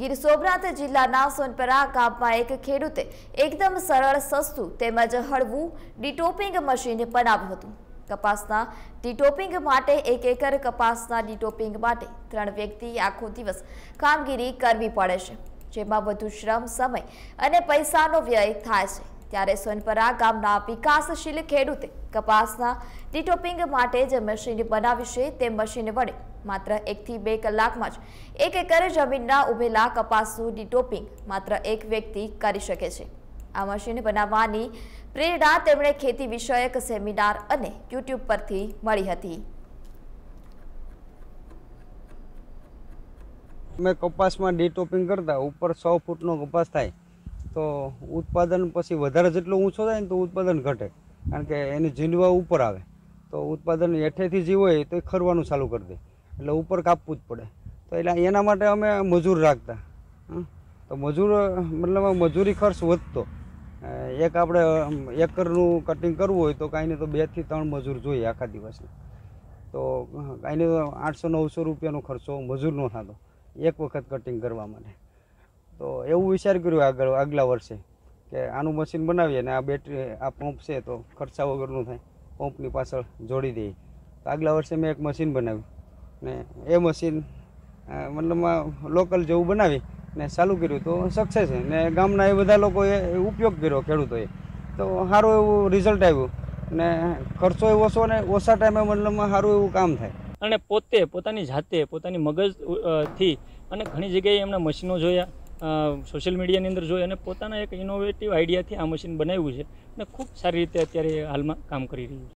ગીર સોમનાથ જિલ્લાના સોનપરા ગામમાં એક ખેડૂતે એકદમ સરળ સસ્તું તેમજ હળવું ડિટોપિંગ મશીન બનાવ્યું હતું. કપાસના ડિટોપિંગ માટે એક એકર કપાસના ડિટોપિંગ માટે ત્રણ વ્યક્તિ આખો દિવસ કામગીરી કરવી પડે છે, જેમાં વધુ શ્રમ, સમય અને પૈસાનો વ્યય થાય છે. ત્યારે સોનપરા ગામના વિકાસશીલ ખેડૂતે કપાસના ડીટોપિંગ માટે જે મશીન બનાવી છે તે મશીન વડે માત્ર એકથી બે કલાકમાં જ એક એકર જમીનના ઉભેલા કપાસનું ડીટોપિંગ માત્ર એક વ્યક્તિ કરી શકે છે. આ મશીન બનાવવાની પ્રેરણા તેમણે ખેતી વિષયક સેમિનાર અને યુટ્યુબ પરથી મળી હતી. અમે કપાસમાં ડીટોપિંગ કરતા ઉપર સો ફૂટનો કપાસ થાય તો ઉત્પાદન પછી વધારે જેટલો ઊંચો થાય ને તો ઉત્પાદન ઘટે. કારણ કે એની ઝીંડવા ઉપર આવે. તો ઉત્પાદન હેઠેથી જે હોય તો એ ખરવાનું ચાલુ કરી દે. એટલે ઉપર કાપવું જ પડે. તો એટલે એના માટે અમે મજૂર રાખતા. તો મજૂર, મતલબ મજૂરી ખર્ચ વધતો. એક આપણે એકરનું કટિંગ કરવું હોય તો કાંઈ નહીં તો બેથી ત્રણ મજૂર જોઈએ આખા દિવસના. તો કાંઈ નહીં આઠસો, નવસો રૂપિયાનો ખર્ચો મજૂરનો થતો. એક વખત કટિંગ કરવા માટે. તો એવું વિચાર કર્યું આગળ, આગલા વર્ષે. કે આનું મશીન બનાવીએ અને આ બેટરી આ પંપ છે તો ખર્ચા વગરનું થાય. પંપની પાછળ જોડી દઈએ. તો આગલા વર્ષે મેં એક મશીન બનાવ્યું. ને એ મશીન મતલબમાં લોકલ જેવું બનાવી ને ચાલુ કર્યું તો સક્સેસ છે. ને ગામના એ બધા લોકોએ ઉપયોગ કર્યો ખેડૂતોએ. તો સારું એવું રિઝલ્ટ આવ્યું. ને ખર્ચો ઓછો ને ઓછા ટાઈમે મતલબમાં સારું એવું કામ થાય. અને પોતે પોતાની જાતે પોતાની મગજથી અને ઘણી જગ્યાએ એમના મશીનો જોયા. સોશિયલ મીડિયાની અંદર જોઈ અને પોતાના એક ઇનોવેટિવ આઈડિયાથી આ મશીન બનાવ્યું છે અને ખૂબ સારી રીતે અત્યારે હાલમાં કામ કરી રહ્યું છે.